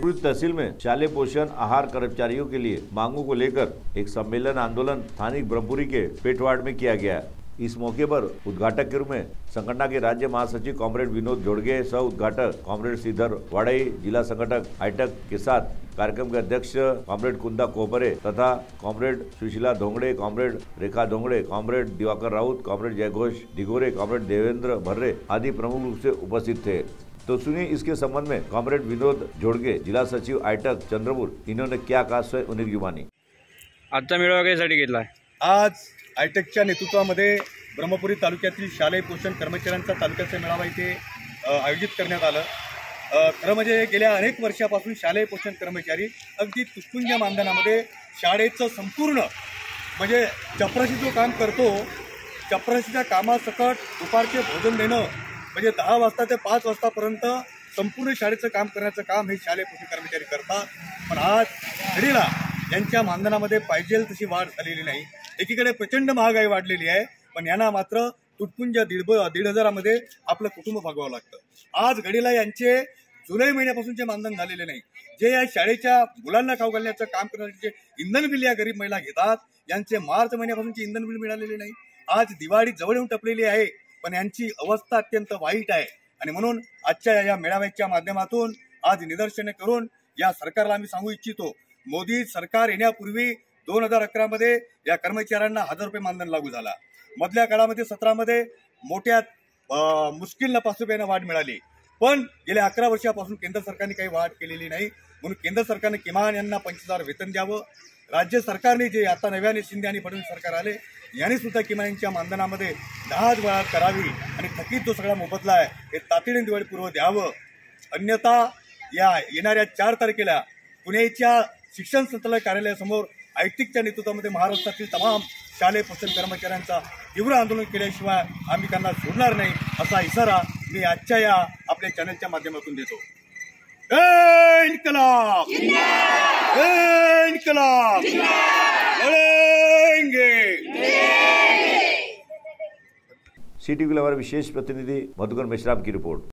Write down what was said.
पूरी तहसील में शालेय पोषण आहार कर्मचारियों के लिए मांगों को लेकर एक सम्मेलन आंदोलन स्थानिक ब्रह्मपुरी के पेटवाड़ में किया गया इस मौके पर उद्घाटक के रूप में संगठन के राज्य महासचिव कॉमरेड विनोद जोड़गे, सह उद्घाटक कॉमरेड श्रीधर वाड़ई, जिला संगठक आइटक के साथ कार्यक्रम के अध्यक्ष कॉमरेड कुंदा कोपरे तथा comrade Sushila Dhongde, comrade Rekha Dhongde, comrade Diwakar Raut, comrade जयघोष दिगोरे कॉमरेड देवेंद्र भर्रे आदि प्रमुख रूप से उपस्थित थे। तो सुनिए इसके संबंध में कॉमरेड विनोद जोड़गे जिला सचिव आइटक चंद्रपूर इन्होंने क्या कहा स्वयं उन्हें जुबानी आजचा मेळावा कशासाठी घेतलाय आज आयटेकच्या नेतृत्वामध्ये ब्रह्मपुरी तालुक्यातील शालेय पोषण कर्मचाऱ्यांचा तालुक्याचा मेळावा इथे आयोजित करण्यात आलं. खरं म्हणजे गेल्या अनेक वर्षापासून शालेय पोषण कर्मचारी अगदी तुटपुंज मानधनामध्ये शाळेचं संपूर्ण म्हणजे चपराशी जो काम करतो चपराशीच्या कामासकट दुपारचे भोजन देणं म्हणजे दहा वाजता ते पाच वाजतापर्यंत संपूर्ण शाळेचं काम करण्याचं काम हे शालेय पोषण कर्मचारी करतात पण आज घडीला यांच्या मानधनामध्ये पाहिजे तशी वाढ झालेली नाही. एकीकडे प्रचंड महागाई वाढलेली आहे पण यांना मात्र तुटपुंज दीड दीड हजारामध्ये आपलं कुटुंब भागवावं लागतं. आज घडीला यांचे जुलै महिन्यापासूनचे मानधन झालेले नाही. जे या शाळेच्या मुलांना खाऊ घालण्याचं काम करण्याचे इंधन बिल या गरीब महिला घेतात यांचे मार्च महिन्यापासूनचे इंधन बिल मिळालेले नाही. आज दिवाळी जवळ येऊन टपलेली आहे. पण यांची अवस्था अत्यंत वाईट आहे. आणि म्हणून आजच्या या मेळाव्याच्या माध्यमातून आज निदर्शने करून या सरकारला आम्ही सांगू इच्छितो मोदी सरकार येण्यापूर्वी दोन हजार अकरामध्ये या कर्मचाऱ्यांना हजार रुपये मानधन लागू झाला. मधल्या काळामध्ये सतरामध्ये मोठ्या मुश्किलनं पाच रुपयानं वाढ मिळाली. पण गेल्या अकरा वर्षापासून केंद्र सरकारने काही वाढ केलेली नाही. म्हणून केंद्र सरकारने किमान यांना पंचवीस हजार वेतन द्यावं. राज्य सरकारने जे आता नव्याने शिंदे आणि फडणवीस सरकार आले यांनी सुद्धा किमान यांच्या मानधनामध्ये दहा वेळा करावी आणि थकीत जो सगळा मोबदला आहे हे तातडीने दिवाळीपूर्व द्यावं. अन्यथा या येणाऱ्या चार तारखेला पुण्याच्या शिक्षण संचालक कार्यालयासमोर ऐतिकच्या नेतृत्वामध्ये महाराष्ट्रातील तमाम शालेय पोषण कर्मचाऱ्यांचा तीव्र आंदोलन केल्याशिवाय आम्ही त्यांना सोडणार नाही असा इशारा मी आजच्या या आपल्या चॅनलच्या माध्यमातून देतो जय इन्कलाब जय इन्कलाब लढेंगे सी टीवी हमारे विशेष प्रतिनिधि मधुकर मेश्राम की रिपोर्ट